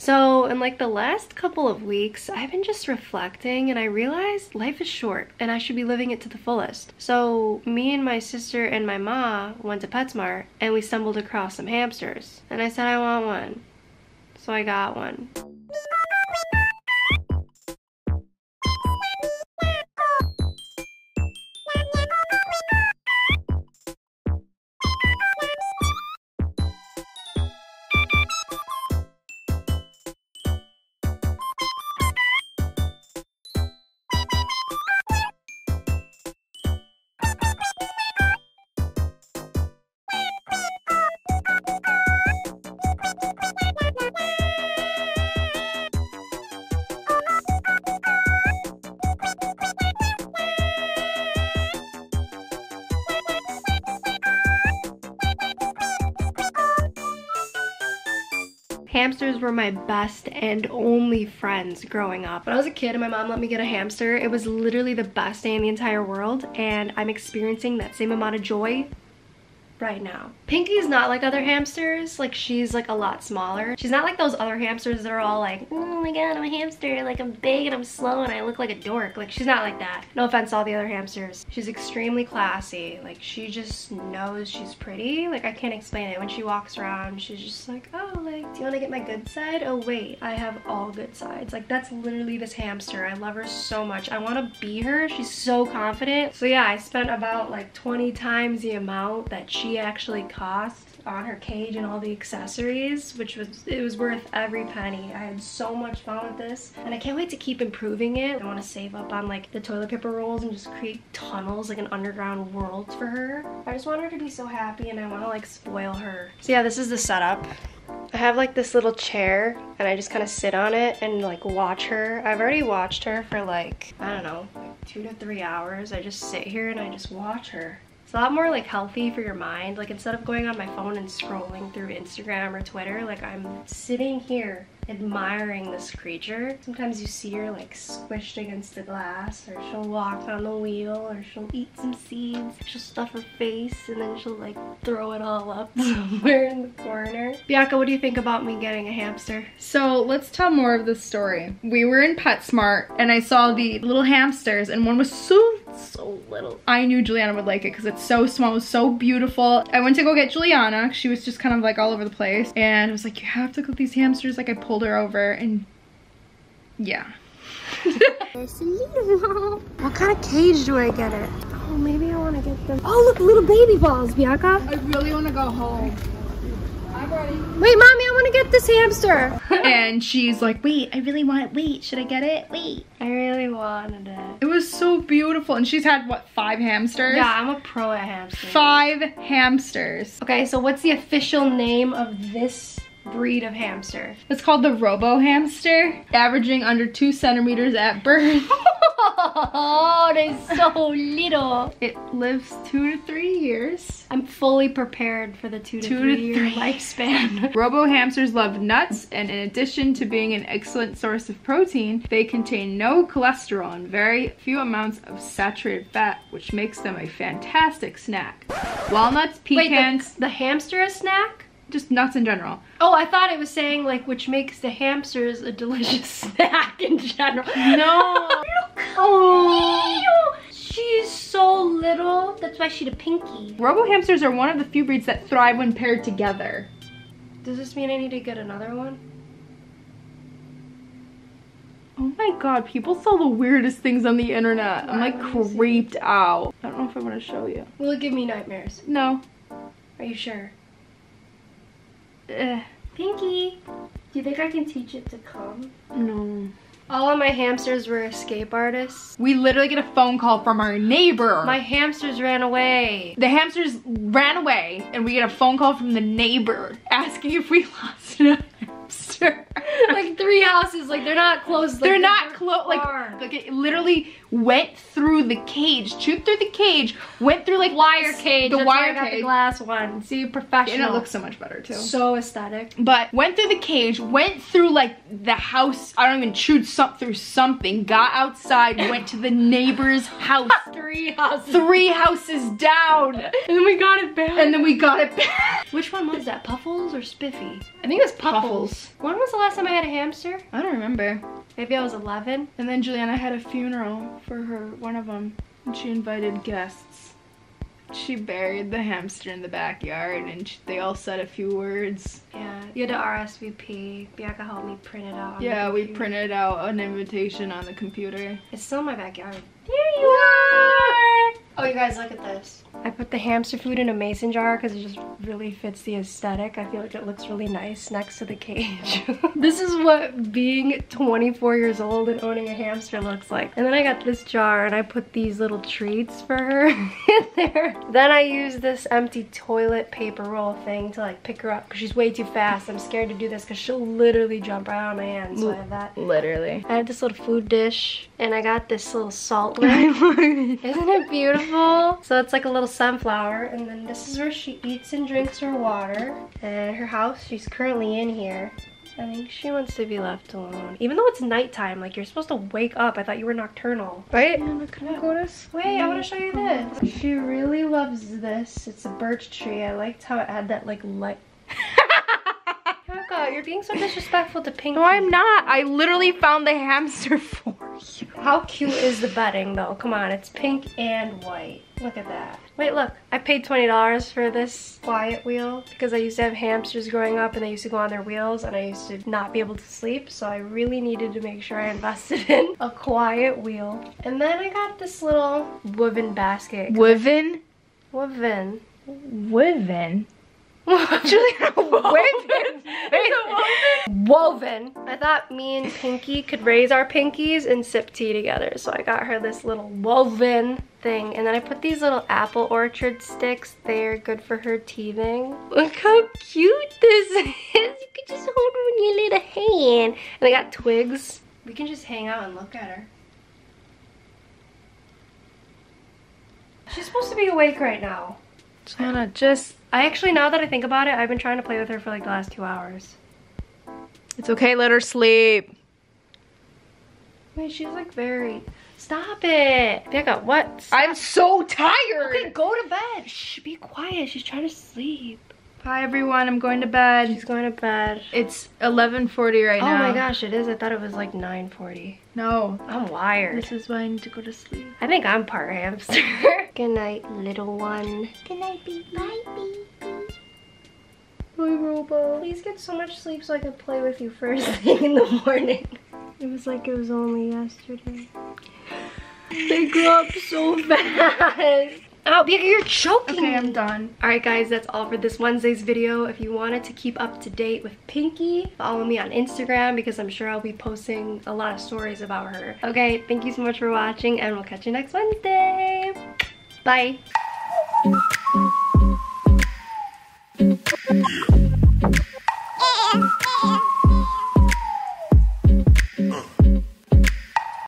So in like the last couple of weeks, I've been just reflecting and I realized life is short and I should be living it to the fullest. So me and my sister and my ma went to PetSmart and we stumbled across some hamsters. And I said I want one. So I got one. Hamsters were my best and only friends growing up. When I was a kid and my mom let me get a hamster, it was literally the best day in the entire world and I'm experiencing that same amount of joy right now. Pinky's not like other hamsters. Like she's like a lot smaller. She's not like those other hamsters that are all like, oh my god, I'm a hamster. Like I'm big and I'm slow and I look like a dork. Like she's not like that. No offense to all the other hamsters. She's extremely classy. Like she just knows she's pretty. Like I can't explain it. When she walks around, she's just like, oh, like, do you want to get my good side? Oh wait, I have all good sides. Like that's literally this hamster. I love her so much. I want to be her. She's so confident. So yeah, I spent about like 20 times the amount that she actually cost on her cage and all the accessories which was it was worth every penny i had so much fun with this and i can't wait to keep improving it i want to save up on like the toilet paper rolls and just create tunnels like an underground world for her i just want her to be so happy and i want to like spoil her so yeah this is the setup I have like this little chair and I just kind of sit on it and like watch her. I've already watched her for like, I don't know, like two to three hours. I just sit here and I just watch her. It's a lot more like healthy for your mind. Like instead of going on my phone and scrolling through Instagram or Twitter, like I'm sitting here admiring this creature. Sometimes you see her like squished against the glass or she'll walk on the wheel or she'll eat some seeds. She'll stuff her face and then she'll like throw it all up somewhere in the corner. Bianca, what do you think about me getting a hamster? So let's tell more of this story. We were in PetSmart and I saw the little hamsters and one was so, so little. I knew Giuliana would like it because it's so small, it was so beautiful. I went to go get Giuliana. She was just kind of like all over the place and I was like, you have to cook these hamsters. Like I pulled her over and yeah. what kind of cage do I get it? Oh, maybe I want to get them. Oh, look, little baby balls, Bianca. I really want to go home. I'm ready. Wait, mommy, I want to get this hamster. and she's like, wait, I really want it. Wait, should I get it? Wait. I really wanted it. It was so beautiful. And she's had, what, five hamsters? Yeah, I'm a pro at hamsters. Five hamsters. Okay, so what's the official name of this breed of hamster. It's called the Robo Hamster, averaging under two centimeters at birth. oh, they're so little. It lives two to three years. I'm fully prepared for the two to two three to year three. lifespan. Robo hamsters love nuts, and in addition to being an excellent source of protein, they contain no cholesterol and very few amounts of saturated fat, which makes them a fantastic snack. Walnuts, pecans. Wait, the, the hamster a snack? Just nuts in general. Oh, I thought it was saying like which makes the hamsters a delicious snack in general. No. oh. She's so little. That's why she's a pinky. Robo hamsters are one of the few breeds that thrive when paired together. Does this mean I need to get another one? Oh my god, people sell the weirdest things on the internet. I'm like creeped out. I don't know if I want to show you. Will it give me nightmares? No. Are you sure? Ugh. Pinky, do you think I can teach it to come? No. All of my hamsters were escape artists. We literally get a phone call from our neighbor. My hamsters ran away. The hamsters ran away and we get a phone call from the neighbor asking if we lost a hamster. like three houses, like they're not close. Like they're, they're not close, like, like it literally went through the cage, chewed through the cage, went through like wire cage. The That's wire cage. the glass one. See, professional. And it looks so much better too. So aesthetic. But went through the cage, went through like the house. I don't even chewed some through something. Got outside, went to the neighbor's house. Three houses. Three houses down. And then we got it back. And then we got it back. Which one was that? Puffles or Spiffy? I think it was Puffles. Puffles. When was the last time I had a hamster? I don't remember. Maybe I was 11. And then Giuliana had a funeral for her, one of them, and she invited guests. She buried the hamster in the backyard and she, they all said a few words. Yeah, you had to RSVP. Bianca helped me print it out. Yeah, we printed out an invitation on the computer. It's still in my backyard. There you are! Oh, you guys, look at this. I put the hamster food in a mason jar because it just really fits the aesthetic. I feel like it looks really nice next to the cage. this is what being 24 years old and owning a hamster looks like. And then I got this jar and I put these little treats for her in there. Then I use this empty toilet paper roll thing to like pick her up because she's way too fast. I'm scared to do this because she'll literally jump right on my hand. So I have that. Literally. I have this little food dish and I got this little salt lick. Isn't it beautiful? So it's like a little sunflower and then this is where she eats and drinks her water. And her house, she's currently in here. I think she wants to be left alone. Even though it's nighttime, like you're supposed to wake up. I thought you were nocturnal. Right? can I go to Wait, I want to show you this. She really loves this. It's a birch tree. I liked how it had that like light. Bianca, you're being so disrespectful to Pinky. No, I'm not. I literally found the hamster for you. How cute is the bedding though? Come on, it's pink and white. Look at that. Wait, look. I paid $20 for this quiet wheel because I used to have hamsters growing up and they used to go on their wheels and I used to not be able to sleep. So I really needed to make sure I invested in a quiet wheel. And then I got this little woven basket. Woven? Woven. Woven? Giuliana, Woven? woven. I thought me and Pinky could raise our pinkies and sip tea together. So I got her this little woven thing. And then I put these little apple orchard sticks. They're good for her teething. Look how cute this is. You could just hold her in your little hand. And I got twigs. We can just hang out and look at her. She's supposed to be awake right now. Giuliana, just, I actually, now that I think about it, I've been trying to play with her for like the last two hours. it's okay, let her sleep. Wait, she's like very. Stop it! Becca, what? I'm so tired. Okay, go to bed. Shh, be quiet. She's trying to sleep. Bye everyone, I'm going to bed. She's going to bed. It's 11.40 right oh now. Oh my gosh, it is. I thought it was like 9.40. No. I'm wired. This is why I need to go to sleep. I think I'm part hamster. Good night, little one. Good night, baby. Bye, baby. Bye, Robo. Please get so much sleep so I can play with you first thing in the morning. It was like it was only yesterday. They grew up so fast. Oh, Bianca, you're choking. Okay, I'm done. Alright guys, that's all for this Wednesday's video. If you wanted to keep up to date with Pinky, follow me on Instagram because I'm sure I'll be posting a lot of stories about her. Okay, thank you so much for watching and we'll catch you next Wednesday. Bye.